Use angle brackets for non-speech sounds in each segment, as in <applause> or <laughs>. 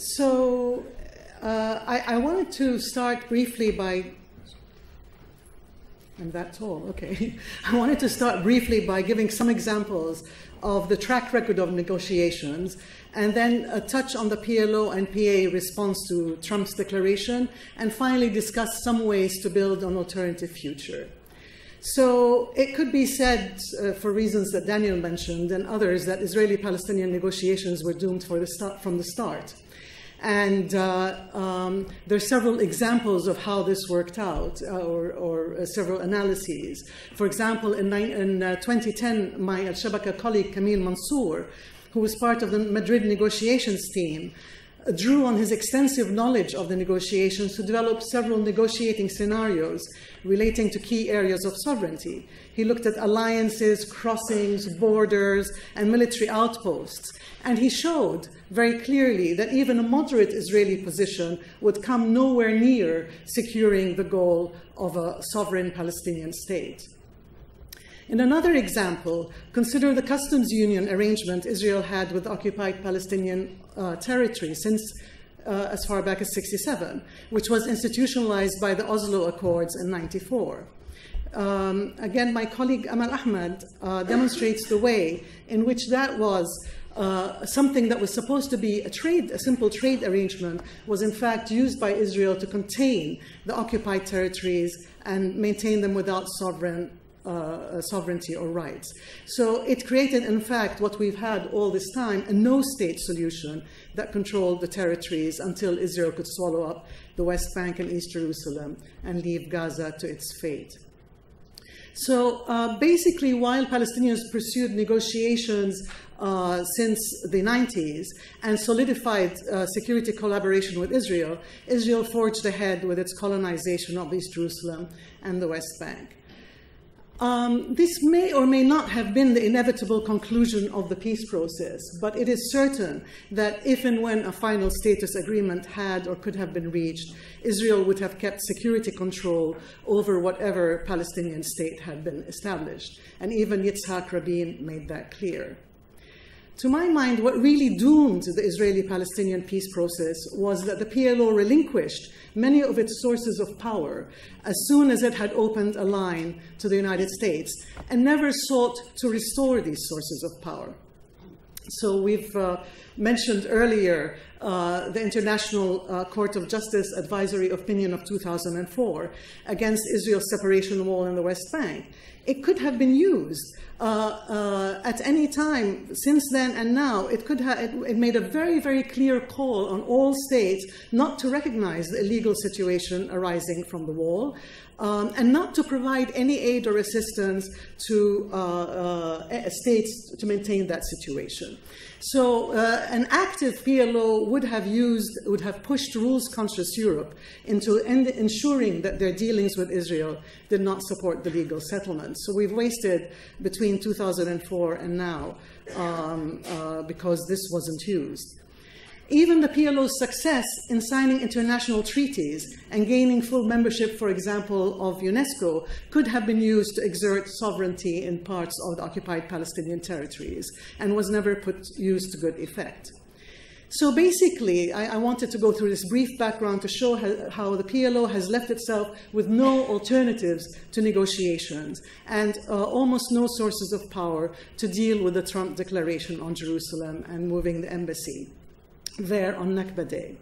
So uh, I, I, wanted to start briefly by, and that's all, okay. <laughs> I wanted to start briefly by giving some examples of the track record of negotiations and then a touch on the PLO and PA response to Trump's declaration, and finally discuss some ways to build an alternative future. So it could be said, uh, for reasons that Daniel mentioned and others, that Israeli Palestinian negotiations were doomed the start, from the start. And uh, um, there are several examples of how this worked out, uh, or, or uh, several analyses. For example, in, in uh, 2010, my Al Shabaka colleague Camille Mansour, who was part of the Madrid negotiations team, drew on his extensive knowledge of the negotiations to develop several negotiating scenarios relating to key areas of sovereignty. He looked at alliances, crossings, borders, and military outposts. And he showed very clearly that even a moderate Israeli position would come nowhere near securing the goal of a sovereign Palestinian state. In another example, consider the customs union arrangement Israel had with occupied Palestinian uh, territory since uh, as far back as 67, which was institutionalized by the Oslo Accords in 94. Um, again, my colleague Amal Ahmad uh, demonstrates the way in which that was uh, something that was supposed to be a trade, a simple trade arrangement, was in fact used by Israel to contain the occupied territories and maintain them without sovereign uh, sovereignty or rights. So it created, in fact, what we've had all this time a no state solution that controlled the territories until Israel could swallow up the West Bank and East Jerusalem and leave Gaza to its fate. So uh, basically, while Palestinians pursued negotiations uh, since the 90s and solidified uh, security collaboration with Israel, Israel forged ahead with its colonization of East Jerusalem and the West Bank. Um, this may or may not have been the inevitable conclusion of the peace process, but it is certain that if and when a final status agreement had or could have been reached, Israel would have kept security control over whatever Palestinian state had been established. And even Yitzhak Rabin made that clear. To my mind, what really doomed the Israeli Palestinian peace process was that the PLO relinquished many of its sources of power as soon as it had opened a line to the United States and never sought to restore these sources of power. So we've uh, mentioned earlier uh, the International uh, Court of Justice advisory opinion of 2004 against Israel's separation wall in the West Bank. It could have been used uh, uh, at any time since then and now, it, could it, it, made a very, very clear call on all states not to recognize the illegal situation arising from the wall um, and not to provide any aid or assistance to uh, uh states to maintain that situation. So uh, an active PLO would have used, would have pushed rules-conscious Europe into ensuring that their dealings with Israel did not support the legal settlement. So we've wasted between 2004 and now um, uh, because this wasn't used. Even the PLO's success in signing international treaties and gaining full membership, for example, of UNESCO, could have been used to exert sovereignty in parts of the occupied Palestinian territories and was never put used to good effect. So basically, I, I, wanted to go through this brief background to show how, how, the PLO has left itself with no alternatives to negotiations and uh, almost no sources of power to deal with the Trump declaration on Jerusalem and moving the embassy there on Nakba Day.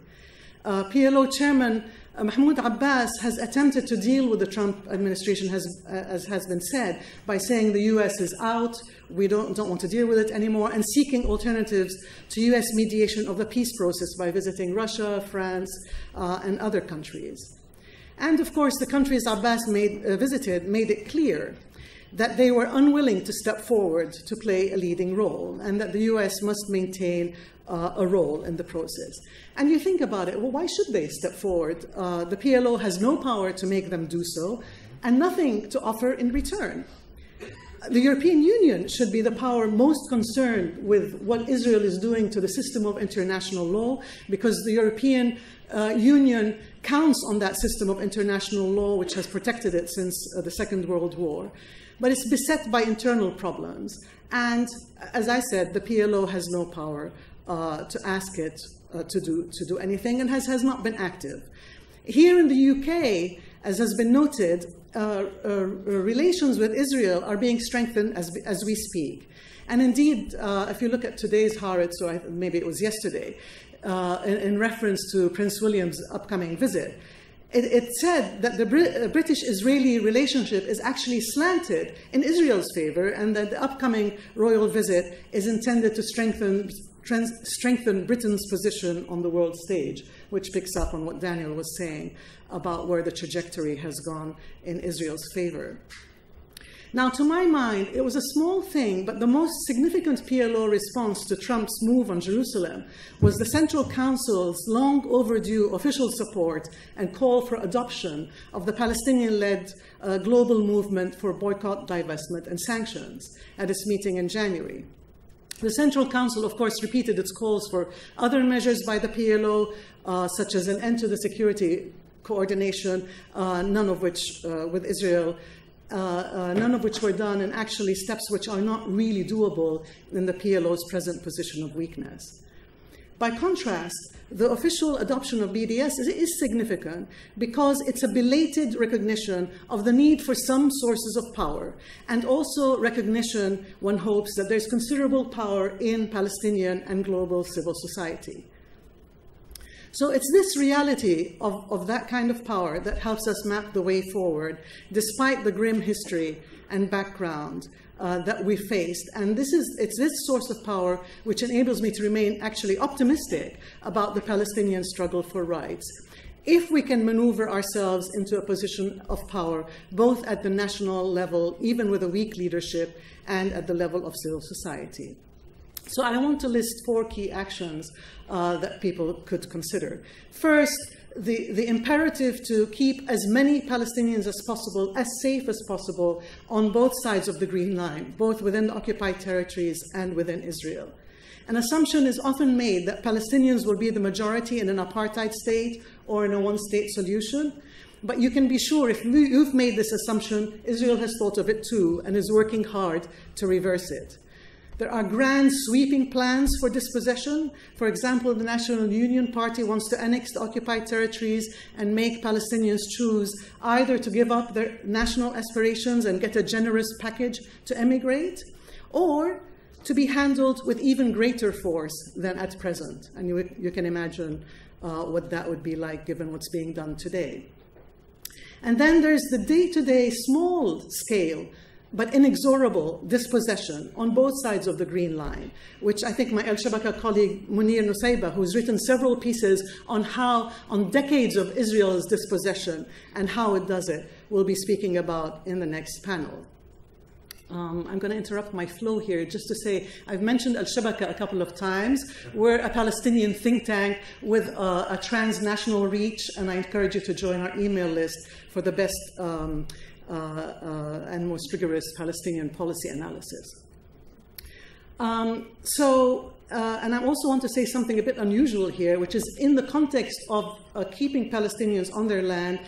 Uh, PLO chairman uh, Mahmoud Abbas has attempted to deal with the Trump administration, has, uh, as has been said, by saying the U.S. is out, we don't, don't want to deal with it anymore, and seeking alternatives to U.S. mediation of the peace process by visiting Russia, France, uh, and other countries. And of course, the countries Abbas made, uh, visited made it clear that they were unwilling to step forward to play a leading role, and that the US must maintain uh, a role in the process. And you think about it, well, why should they step forward? Uh, the PLO has no power to make them do so, and nothing to offer in return. The European Union should be the power most concerned with what Israel is doing to the system of international law, because the European uh, Union counts on that system of international law, which has protected it since uh, the Second World War but it's beset by internal problems. And as I said, the PLO has no power uh, to ask it uh, to, do, to do anything and has, has not been active. Here in the UK, as has been noted, uh, uh, relations with Israel are being strengthened as, as we speak. And indeed, uh, if you look at today's Haaretz, or maybe it was yesterday, uh, in, in, reference to Prince William's upcoming visit, it, it said that the uh, British Israeli relationship is actually slanted in Israel's favor, and that the upcoming royal visit is intended to strengthen, trans- strengthen Britain's position on the world stage, which picks up on what Daniel was saying about where the trajectory has gone in Israel's favor. Now, to my mind, it was a small thing, but the most significant PLO response to Trump's move on Jerusalem was the Central Council's long overdue official support and call for adoption of the Palestinian led uh, global movement for boycott, divestment, and sanctions at its meeting in January. The Central Council, of course, repeated its calls for other measures by the PLO, uh, such as an end to the security coordination, uh, none of which uh, with Israel uh, uh, none of which were done, and actually steps which are not really doable in the PLO's present position of weakness. By contrast, the official adoption of BDS is, is, significant because it's a belated recognition of the need for some sources of power, and also recognition, one hopes, that there's considerable power in Palestinian and global civil society. So it's this reality of, of that kind of power that helps us map the way forward, despite the grim history and background uh, that we faced. And this is, it's this source of power which enables me to remain actually optimistic about the Palestinian struggle for rights. If we can maneuver ourselves into a position of power, both at the national level, even with a weak leadership, and at the level of civil society. So I want to list four key actions uh, that people could consider. First, the, the imperative to keep as many Palestinians as possible, as safe as possible, on both sides of the Green Line, both within the occupied territories and within Israel. An assumption is often made that Palestinians will be the majority in an apartheid state or in a one state solution. But you can be sure if you've made this assumption, Israel has thought of it too and is working hard to reverse it. There are grand sweeping plans for dispossession. For example, the National Union Party wants to annex the occupied territories and make Palestinians choose either to give up their national aspirations and get a generous package to emigrate, or to be handled with even greater force than at present. And you, you can imagine uh, what that would be like given what's being done today. And then there's the day to day small scale but inexorable dispossession on both sides of the Green Line, which I think my Al Shabaka colleague Munir Nuseibah, who's written several pieces on how, on decades of Israel's dispossession and how it does it, will be speaking about in the next panel. Um, I'm going to interrupt my flow here just to say I've mentioned Al Shabaka a couple of times. We're a Palestinian think tank with a, a transnational reach, and I encourage you to join our email list for the best um, uh, uh, and most rigorous Palestinian policy analysis. Um, so, uh, and I also want to say something a bit unusual here, which is in the context of uh, keeping Palestinians on their land,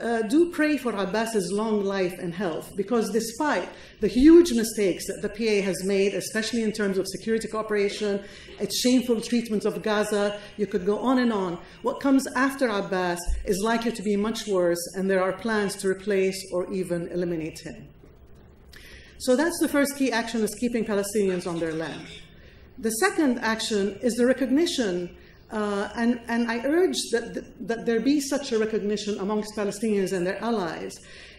uh, do pray for Abbas's long life and health, because despite the huge mistakes that the PA has made, especially in terms of security cooperation, its shameful treatment of Gaza, you could go on and on. What comes after Abbas is likely to be much worse, and there are plans to replace or even eliminate him. So that's the first key action is keeping Palestinians on their land. The second action is the recognition uh, and, and, I urge that, that there be such a recognition amongst Palestinians and their allies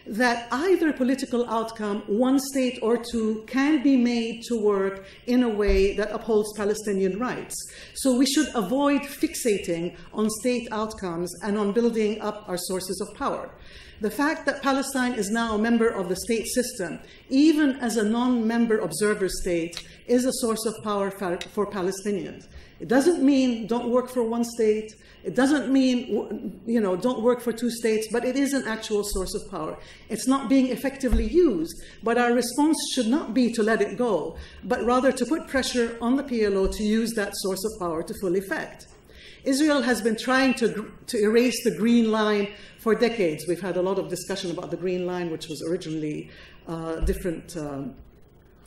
that either political outcome, one state or two, can be made to work in a way that upholds Palestinian rights. So we should avoid fixating on state outcomes and on building up our sources of power. The fact that Palestine is now a member of the state system, even as a non member observer state, is a source of power for Palestinians. It doesn't mean don't work for one state. It doesn't mean, you know, don't work for two states, but it is an actual source of power. It's not being effectively used, but our response should not be to let it go, but rather to put pressure on the PLO to use that source of power to full effect. Israel has been trying to, to erase the Green Line for decades. We've had a lot of discussion about the Green Line, which was originally uh, different. Um,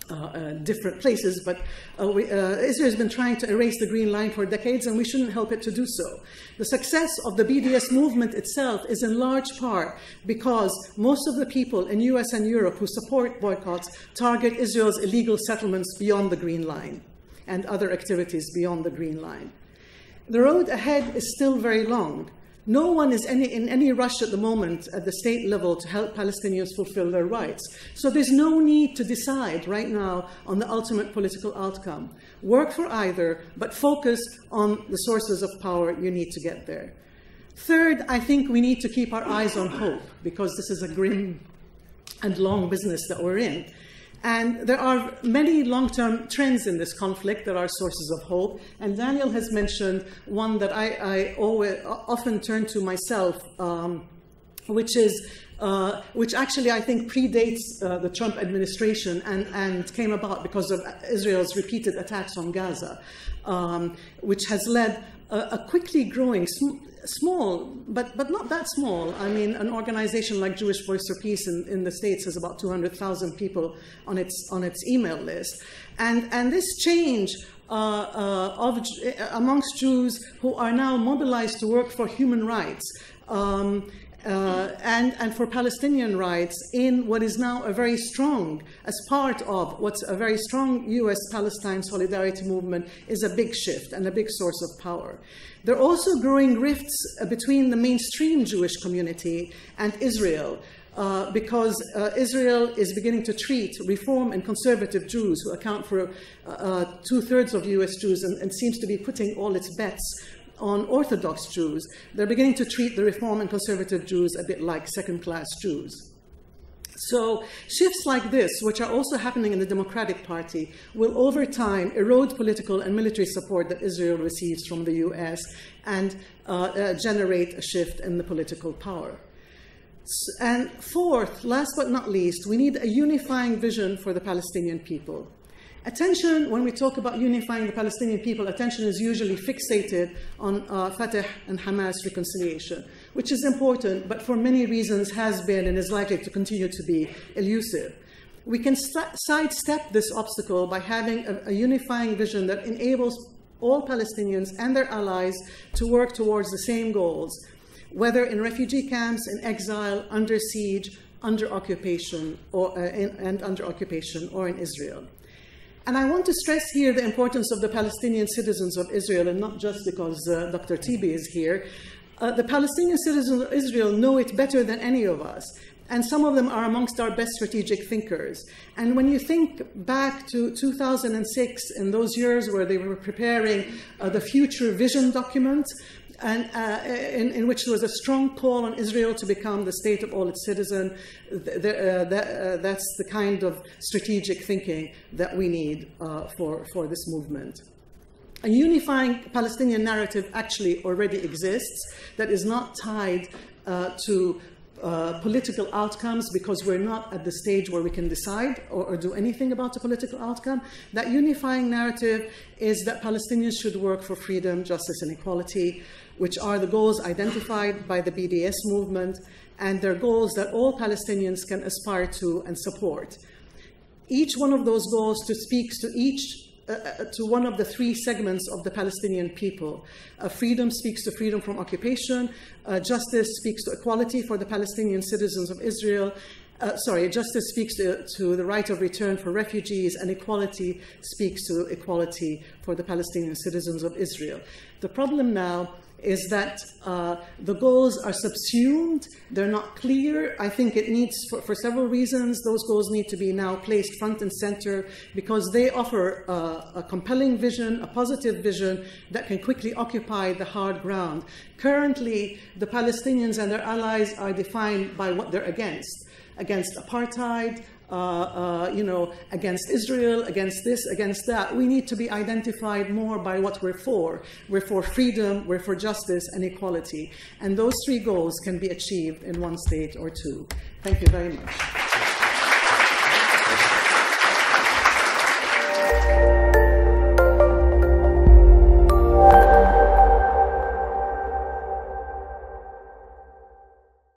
uh, uh, different places, but uh, we, uh, Israel has been trying to erase the Green Line for decades, and we shouldn't help it to do so. The success of the BDS movement itself is in large part because most of the people in US and Europe who support boycotts target Israel's illegal settlements beyond the Green Line and other activities beyond the Green Line. The road ahead is still very long. No one is any, in any rush at the moment at the state level to help Palestinians fulfill their rights. So there's no need to decide right now on the ultimate political outcome. Work for either, but focus on the sources of power you need to get there. Third, I think we need to keep our eyes on hope because this is a grim and long business that we're in. And there are many long term trends in this conflict that are sources of hope. And Daniel has mentioned one that I, I always, often turn to myself, um, which is uh, which actually I think predates uh, the Trump administration and, and, came about because of Israel's repeated attacks on Gaza, um, which has led a, a quickly growing, sm small, but, but not that small. I mean, an organization like Jewish Voice for Peace in, in the States has about 200,000 people on its, on its email list. And, and this change uh, uh, of, amongst Jews who are now mobilized to work for human rights um, uh, and, and for Palestinian rights in what is now a very strong, as part of what's a very strong US Palestine solidarity movement, is a big shift and a big source of power. There are also growing rifts uh, between the mainstream Jewish community and Israel. Uh, because uh, Israel is beginning to treat reform and conservative Jews, who account for uh, uh two thirds of US Jews, and, and, seems to be putting all its bets on Orthodox Jews, they're beginning to treat the Reform and Conservative Jews a bit like second class Jews. So, shifts like this, which are also happening in the Democratic Party, will over time erode political and military support that Israel receives from the US and uh, uh, generate a shift in the political power. And fourth, last but not least, we need a unifying vision for the Palestinian people. Attention, when we talk about unifying the Palestinian people, attention is usually fixated on uh, Fatah and Hamas reconciliation, which is important, but for many reasons has been and is likely to continue to be elusive. We can sidestep this obstacle by having a, a unifying vision that enables all Palestinians and their allies to work towards the same goals, whether in refugee camps, in exile, under siege, under occupation, or, uh, in, and under occupation, or in Israel. And I want to stress here the importance of the Palestinian citizens of Israel, and not just because uh, Dr. Tibi is here. Uh, the Palestinian citizens of Israel know it better than any of us. And some of them are amongst our best strategic thinkers. And when you think back to 2006, in those years where they were preparing uh, the future vision document, and uh, in, in, which there was a strong call on Israel to become the state of all its citizens. Uh, that, uh, that's the kind of strategic thinking that we need uh, for, for this movement. A unifying Palestinian narrative actually already exists that is not tied uh, to uh, political outcomes because we're not at the stage where we can decide or, or, do anything about the political outcome. That unifying narrative is that Palestinians should work for freedom, justice, and equality, which are the goals identified by the BDS movement, and they're goals that all Palestinians can aspire to and support. Each one of those goals to speaks to each uh, uh, to one of the three segments of the Palestinian people. Uh, freedom speaks to freedom from occupation, uh, justice speaks to equality for the Palestinian citizens of Israel, uh, sorry, justice speaks to, to, the right of return for refugees, and equality speaks to equality for the Palestinian citizens of Israel. The problem now is that uh, the goals are subsumed, they're not clear. I think it needs, for, for, several reasons, those goals need to be now placed front and center because they offer uh, a compelling vision, a positive vision that can quickly occupy the hard ground. Currently, the Palestinians and their allies are defined by what they're against against apartheid, uh, uh, you know, against Israel, against this, against that. We need to be identified more by what we're for. We're for freedom, we're for justice and equality. And those three goals can be achieved in one state or two. Thank you very much.